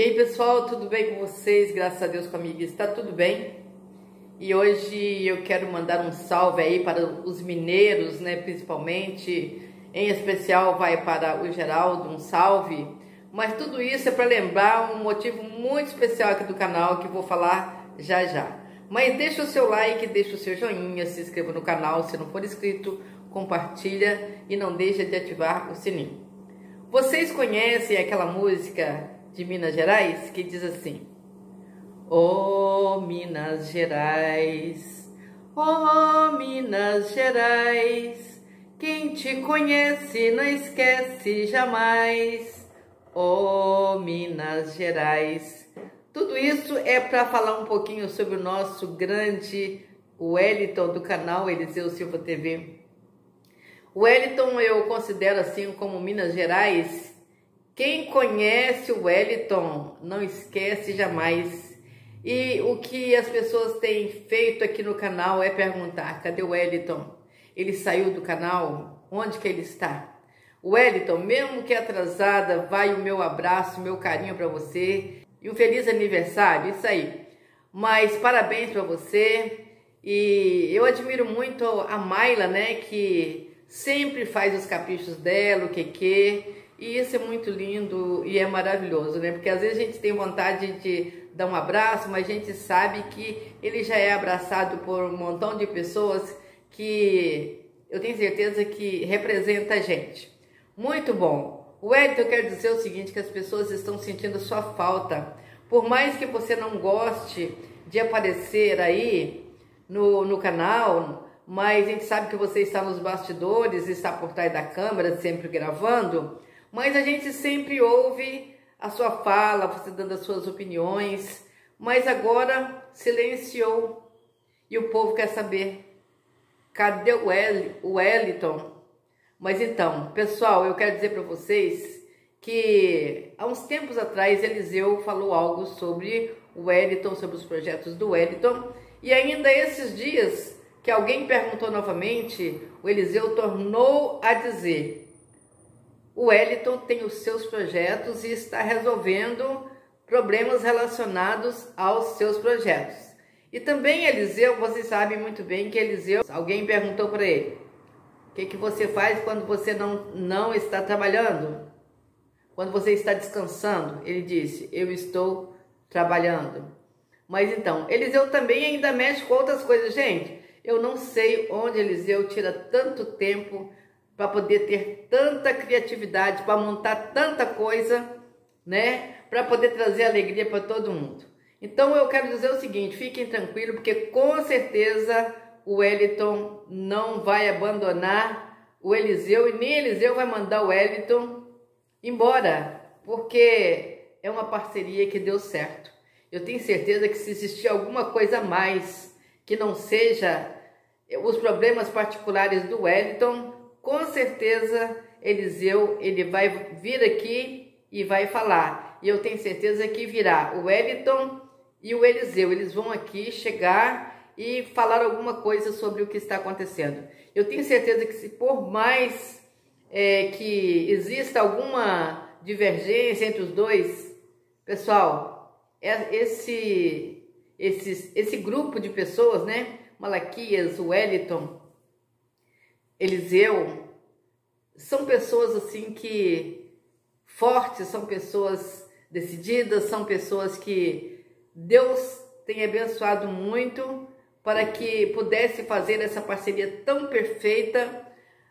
E aí pessoal, tudo bem com vocês? Graças a Deus comigo está tudo bem. E hoje eu quero mandar um salve aí para os mineiros, né, principalmente, em especial vai para o Geraldo, um salve. Mas tudo isso é para lembrar um motivo muito especial aqui do canal que vou falar já já. Mas deixa o seu like, deixa o seu joinha, se inscreva no canal se não for inscrito, compartilha e não deixa de ativar o sininho. Vocês conhecem aquela música de Minas Gerais que diz assim: Oh Minas Gerais, oh Minas Gerais, quem te conhece não esquece jamais. Oh Minas Gerais. Tudo isso é para falar um pouquinho sobre o nosso grande Wellington do canal Eliseu Silva TV. O Wellington eu considero assim como Minas Gerais quem conhece o Wellington não esquece jamais. E o que as pessoas têm feito aqui no canal é perguntar: cadê o Wellington? Ele saiu do canal? Onde que ele está? Wellington, mesmo que atrasada, vai o meu abraço, meu carinho para você e um feliz aniversário, isso aí. Mas parabéns para você e eu admiro muito a Mayla, né, que sempre faz os caprichos dela, o que que e isso é muito lindo e é maravilhoso, né? Porque às vezes a gente tem vontade de dar um abraço, mas a gente sabe que ele já é abraçado por um montão de pessoas que eu tenho certeza que representa a gente. Muito bom. O Edson quer dizer o seguinte, que as pessoas estão sentindo sua falta. Por mais que você não goste de aparecer aí no, no canal, mas a gente sabe que você está nos bastidores, está por trás da câmera, sempre gravando, mas a gente sempre ouve a sua fala, você dando as suas opiniões, mas agora silenciou. E o povo quer saber cadê o Wellington? Mas então, pessoal, eu quero dizer para vocês que há uns tempos atrás Eliseu falou algo sobre o Wellington, sobre os projetos do Wellington, e ainda esses dias que alguém perguntou novamente, o Eliseu tornou a dizer o Wellington tem os seus projetos e está resolvendo problemas relacionados aos seus projetos. E também Eliseu, vocês sabem muito bem que Eliseu, alguém perguntou para ele, o que, que você faz quando você não, não está trabalhando? Quando você está descansando? Ele disse, eu estou trabalhando. Mas então, Eliseu também ainda mexe com outras coisas. Gente, eu não sei onde Eliseu tira tanto tempo para poder ter tanta criatividade, para montar tanta coisa, né? Para poder trazer alegria para todo mundo. Então eu quero dizer o seguinte, fiquem tranquilos, porque com certeza o Wellington não vai abandonar o Eliseu e nem Eliseu vai mandar o Wellington embora, porque é uma parceria que deu certo. Eu tenho certeza que se existir alguma coisa a mais que não seja os problemas particulares do Wellington, com certeza Eliseu ele vai vir aqui e vai falar. E eu tenho certeza que virá o Wellington e o Eliseu. Eles vão aqui chegar e falar alguma coisa sobre o que está acontecendo. Eu tenho certeza que se por mais é, que exista alguma divergência entre os dois, pessoal, é esse, esse, esse grupo de pessoas, né? Malaquias, Wellington, Eliseu, são pessoas assim que fortes, são pessoas decididas, são pessoas que Deus tem abençoado muito para que pudesse fazer essa parceria tão perfeita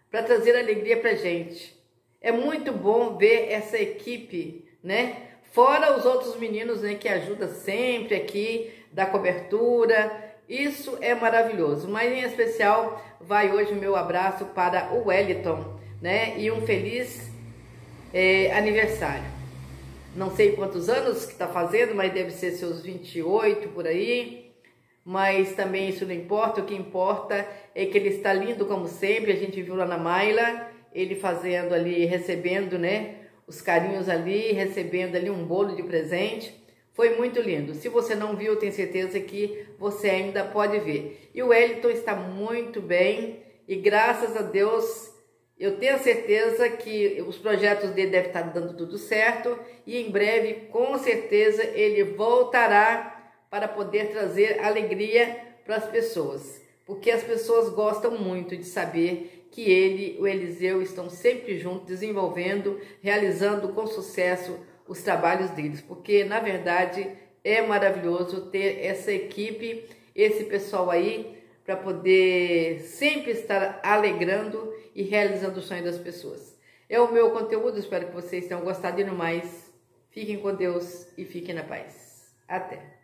para trazer alegria para gente. É muito bom ver essa equipe, né? Fora os outros meninos, né, que ajudam sempre aqui, da cobertura, isso é maravilhoso, mas em especial vai hoje o meu abraço para o Wellington, né? E um feliz é, aniversário. Não sei quantos anos que está fazendo, mas deve ser seus 28 por aí. Mas também isso não importa, o que importa é que ele está lindo como sempre. A gente viu lá na Maila, ele fazendo ali, recebendo, né? Os carinhos ali, recebendo ali um bolo de presente. Foi muito lindo. Se você não viu, tenho certeza que você ainda pode ver. E o Wellington está muito bem e graças a Deus Eu tenho certeza que os projetos dele devem estar dando tudo certo e em breve, com certeza, ele voltará para poder trazer alegria para as pessoas, porque as pessoas gostam muito de saber que ele o Eliseu estão sempre juntos, desenvolvendo, realizando com sucesso os trabalhos deles, porque na verdade é maravilhoso ter essa equipe, esse pessoal aí, para poder sempre estar alegrando e realizando o sonho das pessoas. É o meu conteúdo, espero que vocês tenham gostado e no mais. Fiquem com Deus e fiquem na paz. Até!